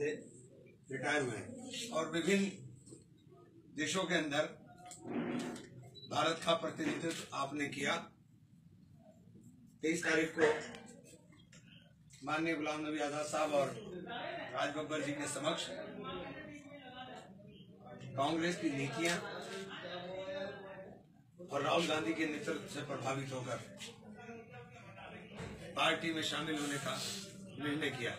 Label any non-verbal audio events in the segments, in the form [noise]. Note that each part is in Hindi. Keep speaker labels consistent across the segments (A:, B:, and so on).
A: से रिटायर हुए और विभिन्न देशों के अंदर भारत का प्रतिनिधित्व आपने किया। तेईस तारीख को माननीय गुलाम नबी आज़ाद साहब और राज बब्बर जी के समक्ष कांग्रेस की नीतियाँ और राहुल गांधी के नेतृत्व से प्रभावित होकर पार्टी में शामिल होने का निर्णय किया।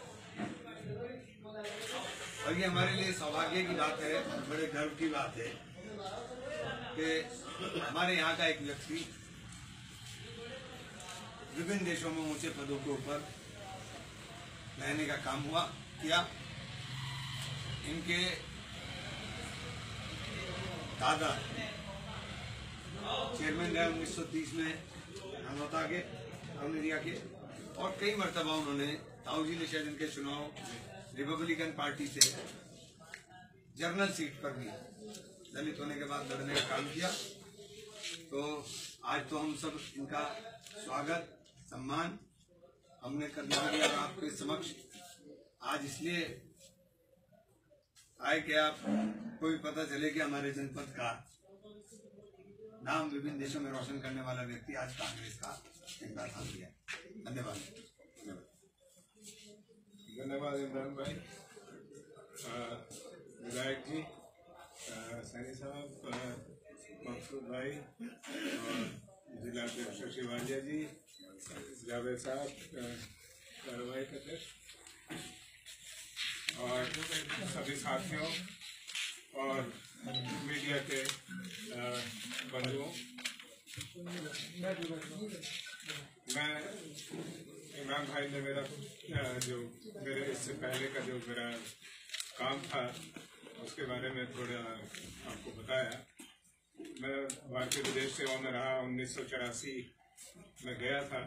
A: और ये हमारे लिए सौभाग्य की बात है, बड़े गर्व की बात है कि हमारे यहाँ का एक व्यक्ति विभिन्न देशों में ऊँचे पदों के ऊपर रहने का काम हुआ, किया। इनके दादा चेयरमैन रहे उन्नीस सौ तीस में हनौता के टाउन के और कई मरतबा उन्होंने ताऊजी ने शायद इनके चुनाव रिपब्लिकन पार्टी से जर्नल सीट पर भी दलित होने के बाद लड़ने का काम किया। तो आज तो हम सब इनका स्वागत, सम्मान हमने करने लिए आपके समक्ष। आज इसलिए आए कि आप कोई पता चले कि हमारे जनपद का नाम विभिन्न देशों में रोशन करने वाला व्यक्ति आज कांग्रेस का इनका नाम दिया धन्यवाद।
B: धन्यवाद, इमरान भाई। विधायक जी सैनी साहब मकसूद भाई और जिला अध्यक्ष शिवालिया जी, जावेद साहब कार्रवाई अध्यक्ष और सभी साथियों और मीडिया के बंधुओं, मैं इमरान भाई ने मेरा जो मेरे, इससे पहले का जो मेरा काम था, उसके बारे में थोड़ा आपको बताया। मैं भारतीय विदेश सेवा में रहा, उन्नीस में गया था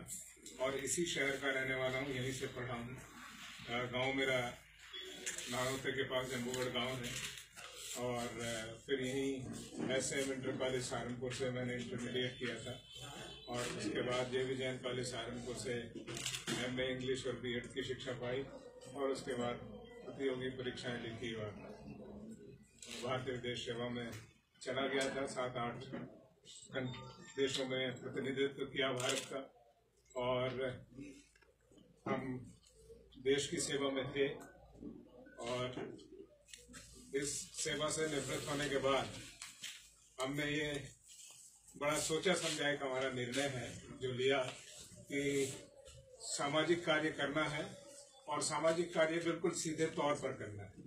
B: और इसी शहर का रहने वाला हूँ, यहीं से पढ़ा हूँ। गाँव मेरा नारोते के पास जम्बूगढ़ गाँव है और फिर यहीं S M inter college Saharanpur से मैंने इंटरमीडिएट किया था। और उसके बाद J V Jain college Saharanpur से एम ए इंग्लिश और बी एड की शिक्षा पाई और उसके बाद प्रतियोगी परीक्षाएँ लिखी और भारतीय विदेश सेवा में चला गया था। सात आठ देशों में प्रतिनिधित्व किया भारत का और हम देश की सेवा में थे और इस सेवा से निवृत्त होने के बाद हमने ये बड़ा सोचा समझा एक हमारा निर्णय है, जो लिया कि सामाजिक कार्य करना है और सामाजिक कार्य बिल्कुल सीधे तौर पर करना है।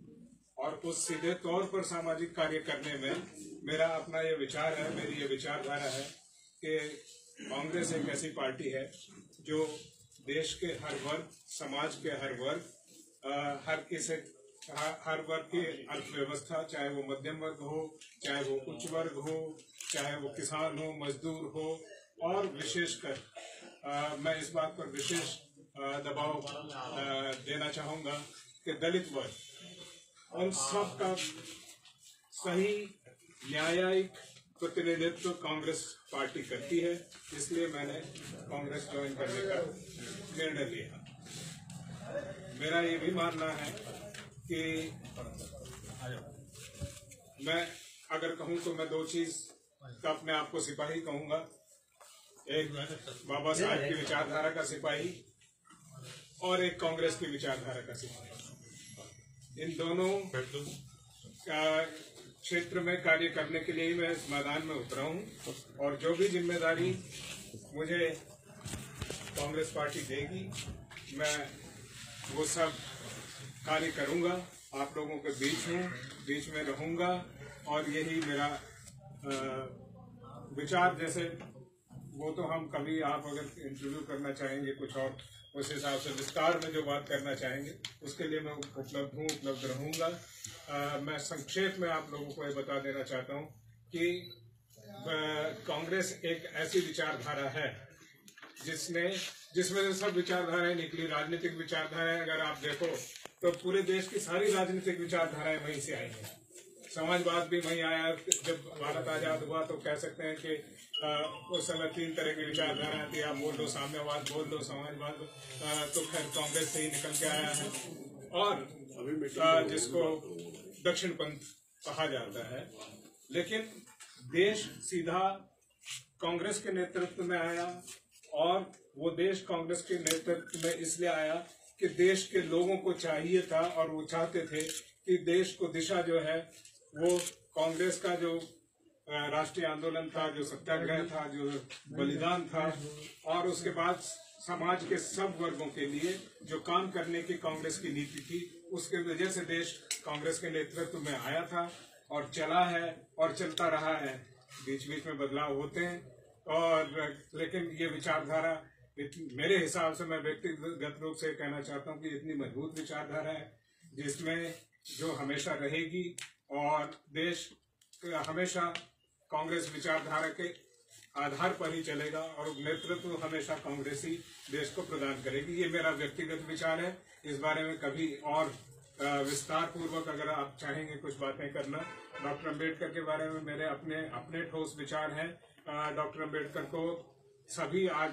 B: और उस सीधे तौर पर सामाजिक कार्य करने में मेरा अपना ये विचार है, मेरी ये विचारधारा है कि कांग्रेस एक ऐसी पार्टी है जो देश के हर वर्ग, समाज के हर वर्ग हर किसी हर वर्ग की अर्थव्यवस्था चाहे वो मध्यम वर्ग हो चाहे वो उच्च वर्ग हो चाहे वो किसान हो मजदूर हो और विशेषकर मैं इस बात पर विशेष दबाव देना चाहूँगा कि दलित वर्ग उन सब का सही न्यायिक प्रतिनिधित्व कांग्रेस पार्टी करती है इसलिए मैंने कांग्रेस ज्वाइन करने का निर्णय लिया। मेरा ये भी मानना है कि मैं अगर कहूँ तो मैं दो चीज़ का अपने आप को सिपाही कहूँगा। एक बाबा साहब की विचारधारा का सिपाही और एक कांग्रेस की विचारधारा का सिपाही। इन दोनों क्षेत्र में कार्य करने के लिए मैं इस मैदान में उतरा हूँ और जो भी ज़िम्मेदारी मुझे कांग्रेस पार्टी देगी, मैं वो सब कार्य करूँगा, आप लोगों के बीच हूँ बीच में रहूँगा, और यही मेरा विचार जैसे, वो तो हम कभी आप अगर इंटरव्यू करना चाहेंगे, कुछ और, उस हिसाब से विस्तार में जो बात करना चाहेंगे, उसके लिए मैं उपलब्ध हूँ, उपलब्ध रहूँगा। मैं संक्षेप में आप लोगों को ये बता देना चाहता हूँ कि कांग्रेस एक ऐसी विचारधारा है, जिसने, जिसमें से सब विचारधाराएँ निकली, राजनीतिक विचारधाराएँ अगर आप देखो तो पूरे देश की सारी राजनीतिक विचारधाराएँ वहीं से आई हैं। समाजवाद भी वहीं आया। जब भारत आज़ाद हुआ तो कह सकते हैं कि उस समय तीन तरह की विचारधारा थी। आप बोल दो साम्यवाद, बोल दो समाजवाद तो खैर कांग्रेस से ही निकल के आया है। और जिसको दक्षिण पंथ कहा जाता है। लेकिन देश सीधा कांग्रेस के नेतृत्व में आया और वो देश कांग्रेस के नेतृत्व में इसलिए आया कि देश के लोगों को चाहिए था और वो चाहते थे कि देश को दिशा जो है वो कांग्रेस का जो राष्ट्रीय आंदोलन था, जो सत्याग्रह था, जो बलिदान था और उसके बाद समाज के सब वर्गों के लिए जो काम करने की कांग्रेस की नीति थी, उसके वजह से देश कांग्रेस के नेतृत्व में आया था और चला है और चलता रहा है। बीच बीच में बदलाव होते हैं और, लेकिन ये विचारधारा मेरे हिसाब से मैं व्यक्तिगत रूप से कहना चाहता हूँ कि इतनी मज़बूत विचारधारा है, जिसमें जो हमेशा रहेगी और देश हमेशा कांग्रेस विचारधारा के आधार पर ही चलेगा और नेतृत्व हमेशा कांग्रेसी देश को प्रदान करेगी। ये मेरा व्यक्तिगत विचार है। इस बारे में कभी और विस्तार पूर्वक अगर आप चाहेंगे कुछ बातें करना, डॉक्टर अंबेडकर के बारे में मेरे अपने अपने ठोस विचार हैं। डॉक्टर अंबेडकर को सभी आज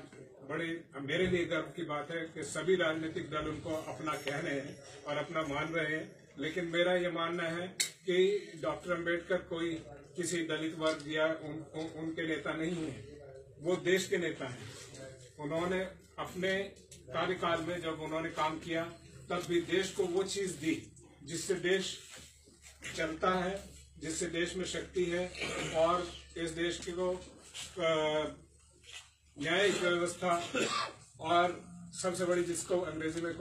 B: बड़े मेरे लिए गर्व की बात है कि सभी राजनीतिक दल उनको अपना कह रहे हैं और अपना मान रहे हैं। लेकिन मेरा ये मानना है कि डॉक्टर अंबेडकर कोई किसी दलित वर्ग या उन, उन, उनके नेता नहीं है। वो देश के नेता हैं। उन्होंने अपने कार्यकाल में जब उन्होंने काम किया तब भी देश को वो चीज़ दी जिससे देश चलता है जिससे देश में शक्ति है और इस देश की न्यायिक व्यवस्था और सबसे बड़ी जिसको अंग्रेज़ी में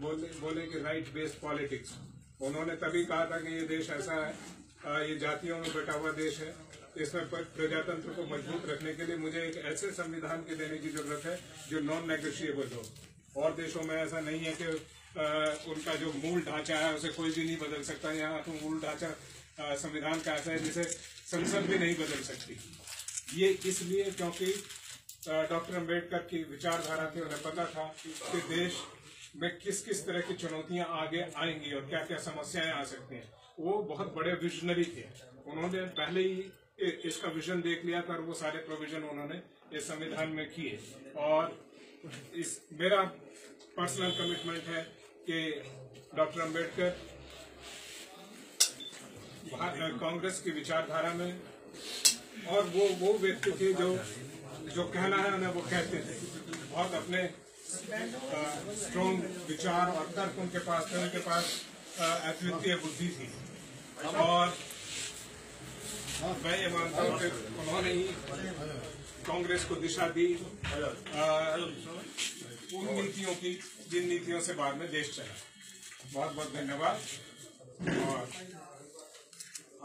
B: बोले बोले कि राइट बेस्ड पॉलिटिक्स उन्होंने तभी कहा था कि ये देश ऐसा है ये जातियों में बटा हुआ देश है। इसमें प्रजातंत्र को मज़बूत रखने के लिए मुझे एक ऐसे संविधान के देने की ज़रूरत है, जो नॉन नेगोशिएबल हो। और देशों में ऐसा नहीं है कि उनका जो मूल ढांचा है, उसे कोई भी नहीं बदल सकता। यहाँ तो मूल ढांचा संविधान का ऐसा है जिसे संसद भी नहीं बदल सकती। ये इसलिए क्योंकि डॉक्टर अंबेडकर की विचारधारा थी उन्हें पता था कि देश में किस किस तरह की चुनौतियाँ आगे आएँगी और क्या क्या समस्याएँ आ सकती हैं। वो बहुत बड़े विजनरी थे। उन्होंने पहले ही इसका विजन देख लिया था वो सारे प्रोविज़न उन्होंने इस संविधान में किए। और इस, मेरा पर्सनल कमिटमेंट है कि डॉक्टर अंबेडकर कांग्रेस की विचारधारा में और वो वो व्यक्ति थे जो जो कहना है उन्हें वो कहते थे बहुत अपने स्ट्रॉन्ग विचार और तर्क उनके पास थे। उनके पास अद्वितीय बुद्धि थी। और मैं ये मानता हूँ कि उन्होंने ही कांग्रेस को दिशा दी उन नीतियों की, जिन नीतियों से बाद में देश चला। बहुत बहुत धन्यवाद। और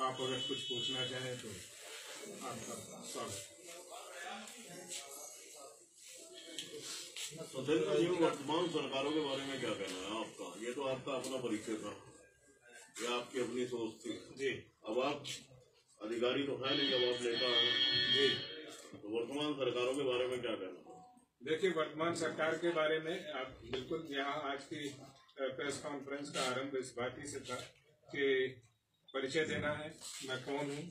B: आप अगर कुछ पूछना चाहें तो आपका स्वागत।
C: वर्तमान सरकारों के बारे में क्या कहना है आपका? ये तो आपका अपना परिचय था। ये आपकी अपनी सोच थी।
B: जी।
C: अब आप अधिकारी तो है नहीं जब आप नेता हैं।
B: जी।
C: तो वर्तमान सरकारों के बारे में क्या कहना
B: देखिए वर्तमान सरकार के बारे में आप बिल्कुल यहाँ आज की प्रेस कॉन्फ्रेंस का आरंभ इस बात ही से था कि परिचय देना है मैं कौन हूँ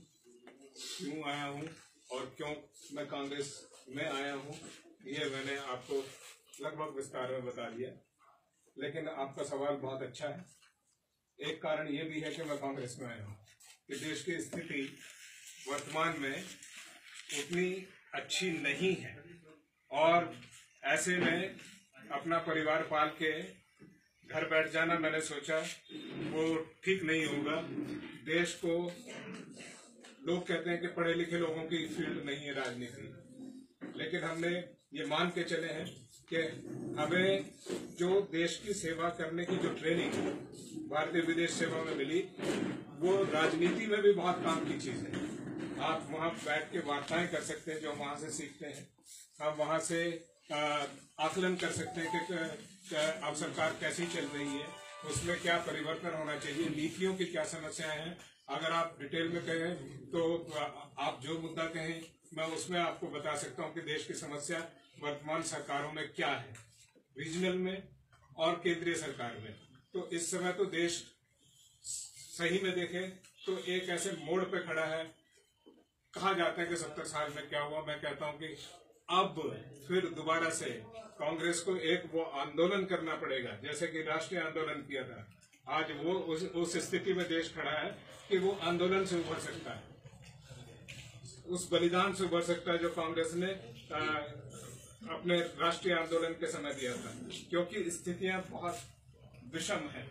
B: क्यों आया हूँ और क्यों मैं कांग्रेस में आया हूँ। ये मैंने आपको लगभग विस्तार में बता दिया। लेकिन आपका सवाल बहुत अच्छा है। एक कारण ये भी है कि मैं कांग्रेस में आया हूँ कि देश की स्थिति वर्तमान में उतनी अच्छी नहीं है। और ऐसे में अपना परिवार पाल के घर बैठ जाना मैंने सोचा, वो ठीक नहीं होगा। देश को लोग कहते हैं कि पढ़े लिखे लोगों की फ़ील्ड नहीं है राजनीति। लेकिन हमने ये मान के चले हैं कि हमें जो देश की सेवा करने की जो ट्रेनिंग भारतीय विदेश सेवा में मिली, वो राजनीति में भी बहुत काम की चीज़ है। आप वहाँ बैठ के वार्ताएँ कर सकते हैं, जो वहाँ से सीखते हैं। हम वहाँ से आकलन कर सकते हैं कि कि अब सरकार कैसी चल रही है, उसमें क्या परिवर्तन होना चाहिए, नीतियों की क्या समस्याएँ हैं। अगर आप डिटेल में कहें तो आप जो मुद्दा कहें मैं उसमें आपको बता सकता हूँ कि देश की समस्या वर्तमान सरकारों में क्या है? रीजनल में और केंद्रीय सरकार में। तो इस समय तो देश सही में देखें तो एक ऐसे मोड़ पे खड़ा है। कहा जाता है कि सत्तर साल में क्या हुआ? मैं कहता हूँ कि अब फिर दोबारा से कांग्रेस को एक वो आंदोलन करना पड़ेगा जैसे कि राष्ट्रीय आंदोलन किया था। आज वो उस, उस स्थिति में देश खड़ा है कि वो आंदोलन से उभर सकता है। उस बलिदान से उभर सकता है जो कांग्रेस ने आ, अपने राष्ट्रीय आंदोलन के समय दिया था। क्योंकि स्थितियाँ बहुत विषम है।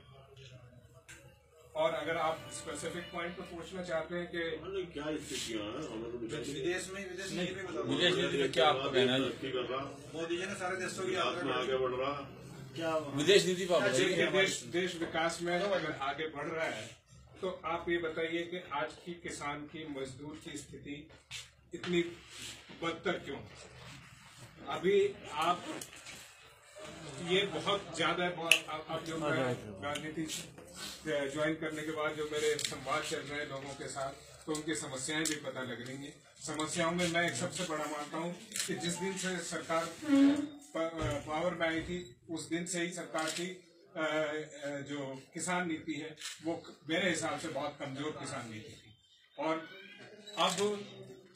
B: और अगर आप स्पेसिफिक पॉइंट पर पूछना चाहते हैं कि
C: क्या स्थितियाँ हैं? हमें तो दिखाई
A: विदेश में विदेश में भी बताओ
D: विदेश नीति में क्या आपका कहना है?
C: तरक्की कर रहा?
A: मोदी जी ने सारे देशों की
C: आगे बढ़ रहा?
A: क्या
D: विदेश नीति पर
B: देश देश विकास में अगर आगे बढ़ रहा है तो आप ये बताइए कि आज की किसान की मजदूर की स्थिति इतनी बदतर क्यों? अभी आप ये बहुत ज़्यादा बहुत- आप आप जो मैं राजनीति ज्वाइन करने के बाद जो मेरे संवाद चल रहे हैं लोगों के साथ तो उनकी समस्याएँ भी पता लग रही हैं। समस्याओं में मैं एक सबसे बड़ा मानता हूँ कि जिस दिन से सरकार पावर में आई थी उस दिन से ही सरकार की जो किसान नीति है, वो मेरे हिसाब से बहुत कमज़ोर किसान नीति थी। और अब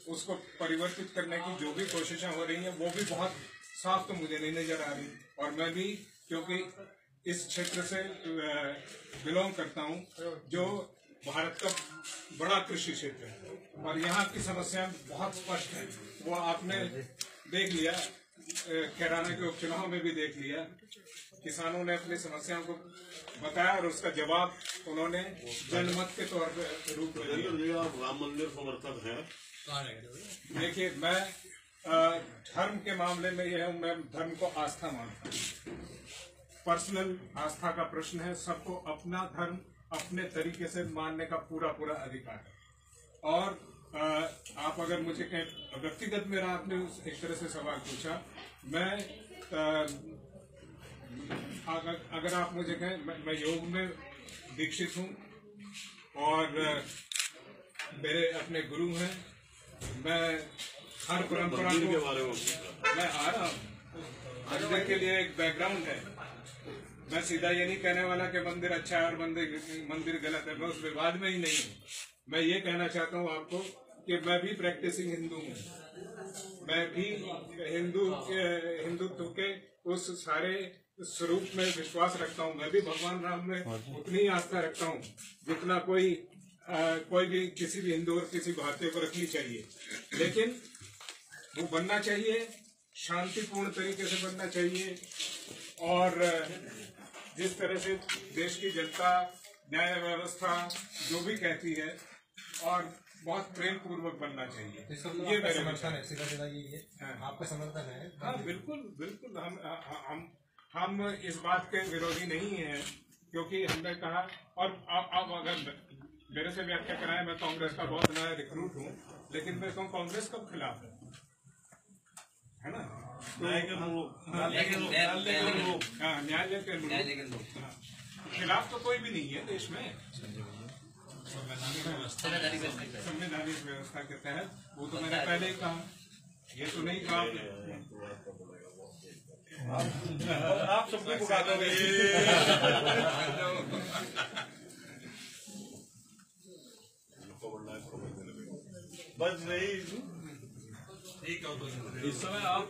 B: उसको परिवर्तित करने की जो भी कोशिशें हो रही हैं, वो भी बहुत साफ़ तो मुझे नहीं नज़र आ रही। और मैं भी, क्योंकि इस क्षेत्र से बिलोंग करता हूँ, जो भारत का बड़ा कृषि क्षेत्र है। और यहाँ की समस्या बहुत स्पष्ट है। वो आपने देख लिया। अ, के उपचुनाव में भी देख लिया। किसानों ने अपनी समस्याओं को बताया और उसका जवाब उन्होंने जनमत के तौर पर रूप में
C: आप राम मंदिर समर्थक हैं।
B: देखिए मैं धर्म के मामले में यह हूँ मैं धर्म को आस्था मानता हूँ। पर्सनल आस्था का प्रश्न है सबको अपना धर्म अपने तरीके से मानने का पूरा पूरा अधिकार है। और आप अगर मुझे कहें व्यक्तिगत मेरा आपने उस एक तरह से सवाल पूछा मैं अगर अगर आप मुझे कहें मैं, मैं योग में दीक्षित हूँ और मेरे अपने गुरु हैं। मैं हर परंपरा
C: के बारे में
B: मैं आ रहा हूँ। मंदिर के लिए एक बैकग्राउंड है। मैं सीधा ये नहीं कहने वाला कि मंदिर अच्छा है और मंदिर मंदिर गलत है। मैं उस विवाद में ही नहीं हूँ। मैं ये कहना चाहता हूँ आपको कि मैं भी प्रैक्टिसिंग हिंदू हूँ। मैं भी हिंदू हिंदुत्व के उस सारे स्वरूप में विश्वास रखता हूँ। मैं भी भगवान राम में उतनी आस्था रखता हूँ जितना कोई अ, कोई भी किसी भी हिंदू और किसी भारतीय को रखनी चाहिए। लेकिन वो बनना चाहिए शांतिपूर्ण तरीके से बनना चाहिए और जिस तरह से देश की जनता न्याय व्यवस्था जो भी कहती है और बहुत प्रेम पूर्वक बनना चाहिए।
E: तो
B: ये
E: आपका
B: मेरे
E: समर्थन है सीधा सीधा यही है।
B: हाँ।
E: आपका समर्थन है
B: हाँ बिल्कुल बिल्कुल हम हम हम इस बात के विरोधी नहीं है क्योंकि हमने कहा और अब अब अगर मेरे से व्याख्या कराए मैं कांग्रेस का बहुत नया रिक्रूट हूँ लेकिन मैं कहूँ कांग्रेस कब खिलाफ है? है ना?
C: न्याय के अनुरूप।
B: हाँ, हाँ, न्यायालय के हाँ, खिलाफ तो कोई भी नहीं है देश में। संवैधानिक व्यवस्था के तहत। वो तो मैंने पहले ही कहा। ये तो नहीं कहा
A: आप सबको [laughs] पुकार दोगे। [laughs] बस नहीं
D: इस समय आप